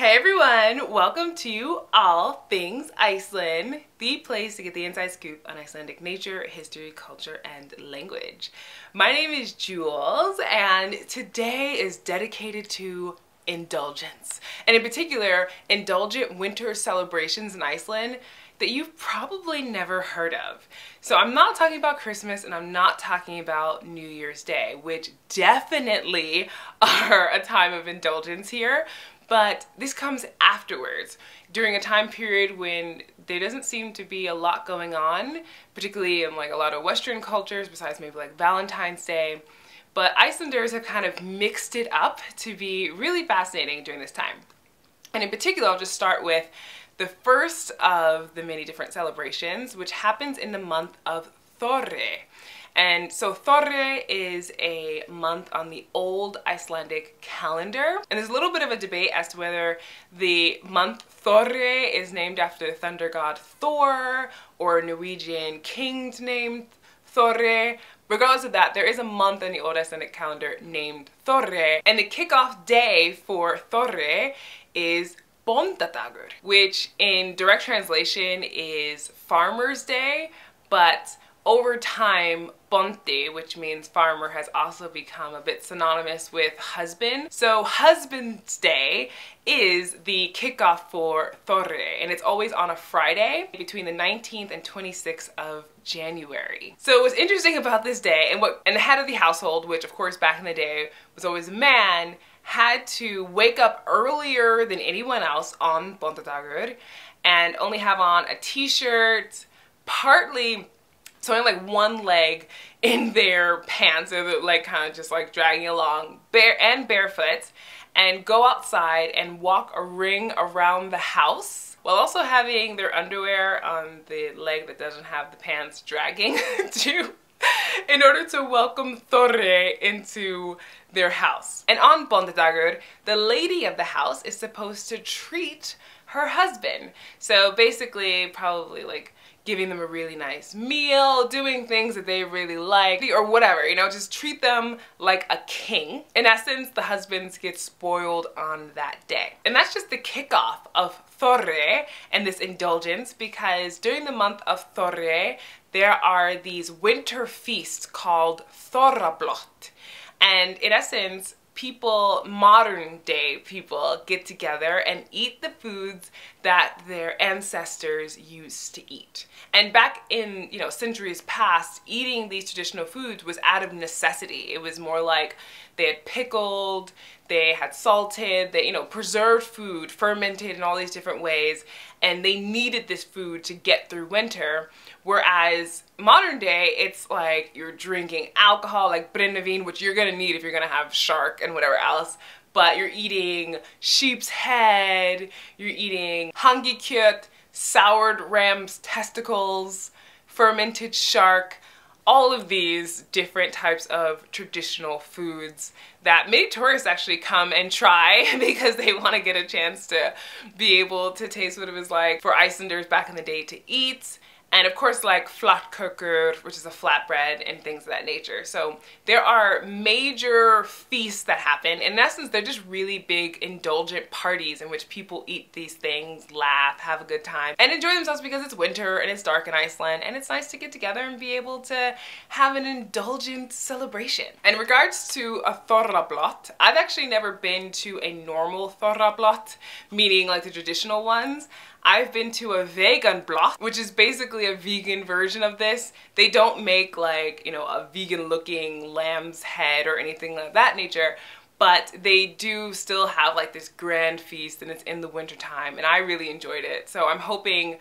Hey everyone, welcome to All Things Iceland, the place to get the inside scoop on Icelandic nature, history, culture, and language. My name is Jewells, and today is dedicated to indulgence, and in particular, indulgent winter celebrations in Iceland that you've probably never heard of. So I'm not talking about Christmas and I'm not talking about New Year's Day, which definitely are a time of indulgence here, but this comes afterwards during a time period when there doesn't seem to be a lot going on, particularly in like a lot of Western cultures besides maybe like Valentine's Day. But Icelanders have kind of mixed it up to be really fascinating during this time. And in particular, I'll just start with the first of the many different celebrations, which happens in the month of Þorri. And so Þorri is a month on the old Icelandic calendar. And there's a little bit of a debate as to whether the month Þorri is named after the thunder god Thor or a Norwegian king's named Þorri. Regardless of that, there is a month in the old Icelandic calendar named Þorri. And the kickoff day for Þorri is Bóndadagur, which in direct translation is Farmer's Day, but over time, bóndi, which means farmer, has also become a bit synonymous with husband. So Husband's Day is the kickoff for Þorri, and it's always on a Friday between the 19th and 26th of January. So what's interesting about this day, and what and the head of the household, which of course back in the day was always a man, had to wake up earlier than anyone else on Bóndadagur and only have on a t-shirt, partly sewing like one leg in their pants, so they're like kind of just like dragging along, bare and barefoot, and go outside and walk a ring around the house while also having their underwear on the leg that doesn't have the pants dragging to in order to welcome Þorri into their house. And on Bóndadagur, the lady of the house is supposed to treat her husband. So basically, probably like giving them a really nice meal, doing things that they really like, or whatever, you know, just treat them like a king. In essence, the husbands get spoiled on that day. And that's just the kickoff of Þorri and this indulgence because during the month of Þorri, there are these winter feasts called Þorrablót. And in essence, people, modern day people, get together and eat the foods that their ancestors used to eat. And back in, you know, centuries past, eating these traditional foods was out of necessity. It was more like they had pickled, they had salted, they, you know, preserved food, fermented in all these different ways, and they needed this food to get through winter. Whereas modern day, it's like you're drinking alcohol, like brennivin, which you're gonna need if you're gonna have shark and whatever else, but you're eating sheep's head, you're eating hangikjöt, soured ram's testicles, fermented shark, all of these different types of traditional foods that many tourists actually come and try because they want to get a chance to be able to taste what it was like for Icelanders back in the day to eat and of course like flatkökur, which is a flatbread and things of that nature. So there are major feasts that happen. In essence, they're just really big indulgent parties in which people eat these things, laugh, have a good time, and enjoy themselves because it's winter and it's dark in Iceland and it's nice to get together and be able to have an indulgent celebration. In regards to a Þorrablót, I've actually never been to a normal Þorrablót, meaning like the traditional ones. I've been to a vegan block, which is basically a vegan version of this. They don't make like, you know, a vegan looking lamb's head or anything of that nature, but they do still have like this grand feast and it's in the wintertime and I really enjoyed it. So I'm hoping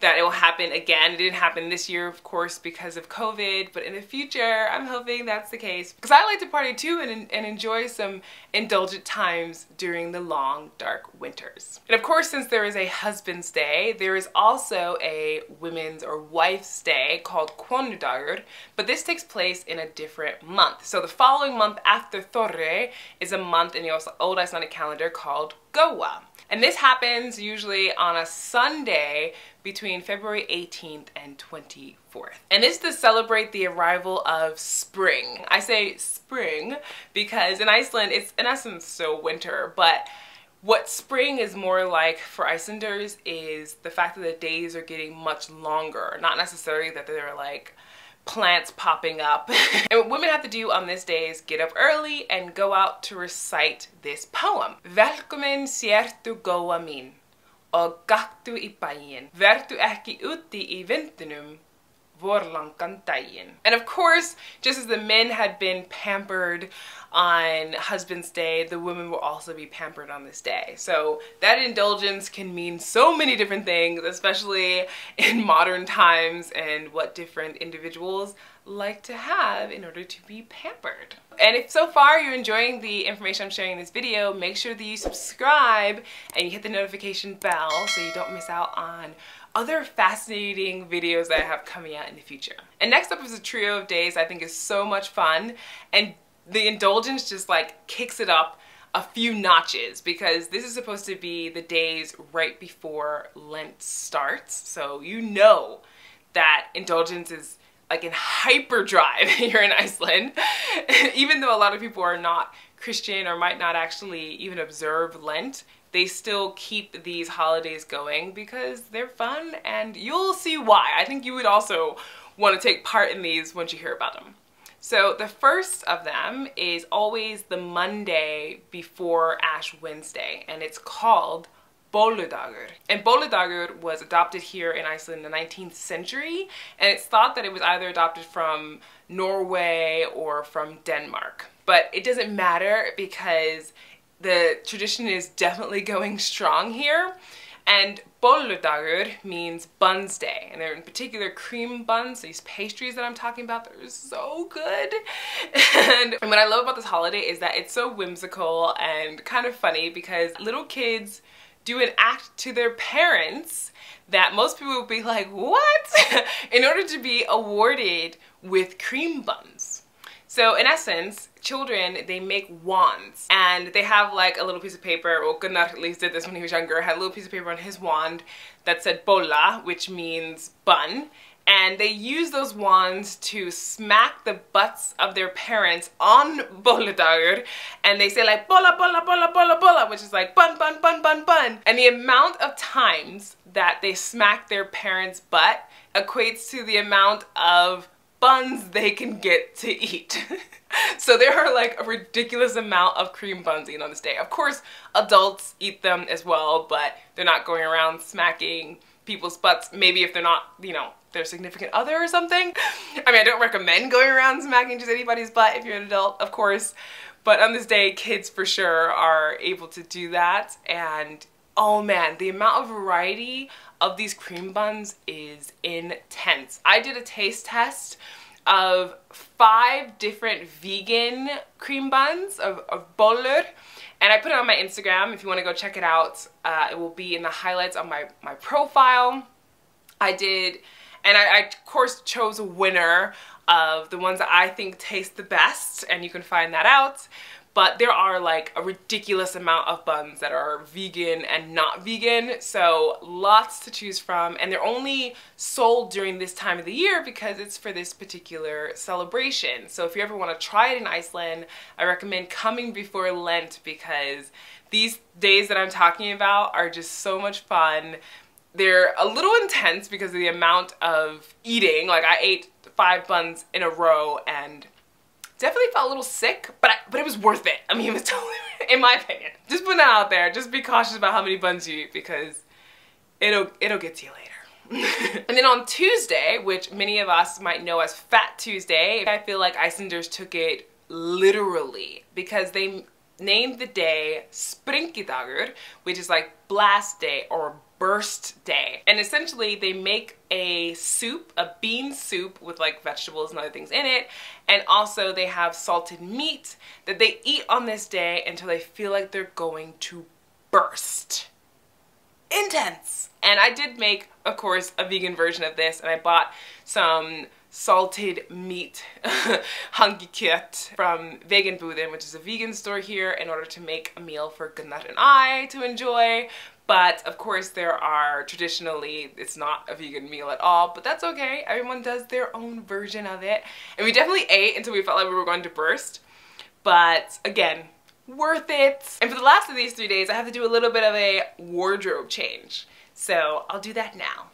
that it will happen again. It didn't happen this year, of course, because of COVID, but in the future, I'm hoping that's the case. Because I like to party too and, and enjoy some indulgent times during the long, dark winters. And of course, since there is a husband's day, there is also a women's or wife's day called Konudagur, but this takes place in a different month. So the following month after Þorri is a month in the old Icelandic calendar called Góa. And this happens usually on a Sunday between February 18th and 24th. And this to celebrate the arrival of spring. I say spring because in Iceland it's in essence still winter, but What spring is more like for Icelanders is the fact that the days are getting much longer. Not necessarily that they're like plants popping up. and what women have to do on this day is get up early and go out to recite this poem. Velkomin sértu góa mín og gaktu í. Vertu ekki úti í vindinum And of course, just as the men had been pampered on Husband's Day, the women will also be pampered on this day. So that indulgence can mean so many different things, especially in modern times and what different individuals like to have in order to be pampered. And if so far you're enjoying the information I'm sharing in this video, make sure that you subscribe and you hit the notification bell so you don't miss out on other fascinating videos that I have coming out in the future. And next up is a trio of days I think is so much fun and the indulgence just like kicks it up a few notches because this is supposed to be the days right before Lent starts. So you know that indulgence is like in hyperdrive here in Iceland, even though a lot of people are not Christian or might not actually even observe Lent, they still keep these holidays going because they're fun and you'll see why. I think you would also want to take part in these once you hear about them. So the first of them is always the Monday before Ash Wednesday and it's called Bolludagur. And Bolludagur was adopted here in Iceland in the 19th century and it's thought that it was either adopted from Norway or from Denmark. But it doesn't matter because the tradition is definitely going strong here. And bolludagur means buns day. And they're in particular cream buns, these pastries that I'm talking about, they're so good. and, and what I love about this holiday is that it's so whimsical and kind of funny because little kids do an act to their parents that most people would be like, what? in order to be awarded with cream buns. So in essence, children, they make wands and they have like a little piece of paper, well Gunnar at least did this when he was younger, had a little piece of paper on his wand that said bolla, which means bun. And they use those wands to smack the butts of their parents on bolludagur. And they say like bolla, bolla, bolla, bolla, bolla, which is like bun, bun, bun, bun, bun. And the amount of times that they smack their parents' butt equates to the amount of buns they can get to eat. so there are like a ridiculous amount of cream buns eaten on this day. Of course, adults eat them as well, but they're not going around smacking people's butts. Maybe if they're not, you know, their significant other or something. I mean, I don't recommend going around smacking just anybody's butt if you're an adult, of course. But on this day, kids for sure are able to do that. And oh man, the amount of variety of these cream buns is intense. I did a taste test of five different vegan cream buns of, of bollur and I put it on my Instagram if you want to go check it out. Uh, it will be in the highlights on my, my profile. I did, and I, I of course chose a winner of the ones that I think taste the best and you can find that out but there are like a ridiculous amount of buns that are vegan and not vegan so lots to choose from and they're only sold during this time of the year because it's for this particular celebration. So if you ever want to try it in Iceland I recommend coming before Lent because these days that I'm talking about are just so much fun. They're a little intense because of the amount of eating like I ate five buns in a row and definitely felt a little sick, but I, but it was worth it. I mean, it was totally, in my opinion. Just putting that out there. Just be cautious about how many buns you eat because it'll it'll get to you later. and then on Tuesday, which many of us might know as Fat Tuesday, I feel like Icelanders took it literally because they named the day Sprengidagur, which is like blast day or burst day. And essentially they make a soup, a bean soup with like vegetables and other things in it. And also they have salted meat that they eat on this day until they feel like they're going to burst. Intense! And I did make, of course, a vegan version of this and I bought some salted meat hangikjöt from Veganbúðin, which is a vegan store here, in order to make a meal for Gunnar and I to enjoy. But of course there are traditionally, it's not a vegan meal at all, but that's okay. Everyone does their own version of it. And we definitely ate until we felt like we were going to burst. But again, worth it. And for the last of these three days, I have to do a little bit of a wardrobe change. So I'll do that now.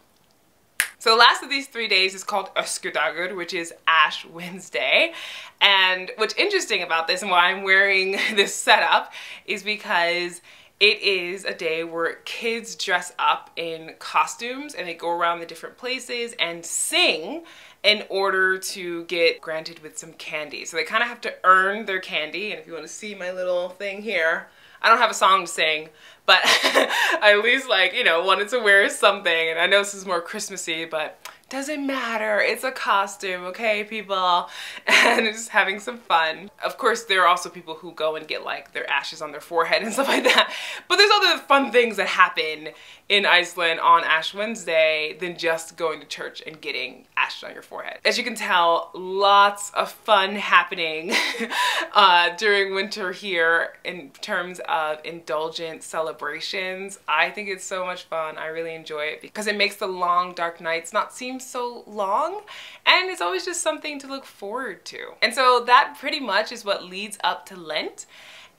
So the last of these three days is called Öskudagur, which is Ash Wednesday. And what's interesting about this and why I'm wearing this setup is because it is a day where kids dress up in costumes and they go around the different places and sing in order to get granted with some candy. So they kind of have to earn their candy. And if you want to see my little thing here, I don't have a song to sing, but I at least like, you know, wanted to wear something. And I know this is more Christmassy, but doesn't matter. It's a costume, okay, people? And just having some fun. Of course, there are also people who go and get like their ashes on their forehead and stuff like that. But there's other fun things that happen in Iceland on Ash Wednesday than just going to church and getting ashes on your forehead. As you can tell, lots of fun happening uh, during winter here in terms of indulgent celebrations. I think it's so much fun. I really enjoy it because it makes the long dark nights not so long and it's always just something to look forward to. And so that pretty much is what leads up to Lent.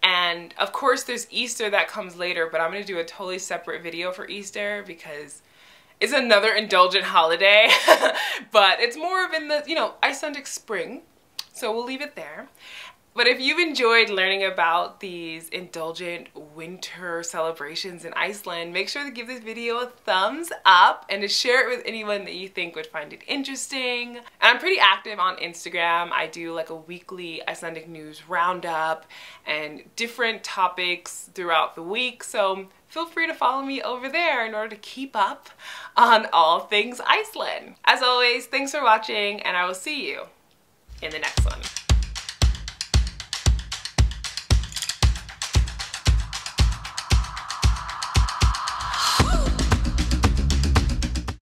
And of course there's Easter that comes later, but I'm gonna do a totally separate video for Easter because it's another indulgent holiday, but it's more of in the, you know, Icelandic spring. So we'll leave it there. But if you've enjoyed learning about these indulgent winter celebrations in Iceland, make sure to give this video a thumbs up and to share it with anyone that you think would find it interesting. And I'm pretty active on Instagram. I do like a weekly Icelandic news roundup and different topics throughout the week. So feel free to follow me over there in order to keep up on all things Iceland. As always, thanks for watching and I will see you in the next one.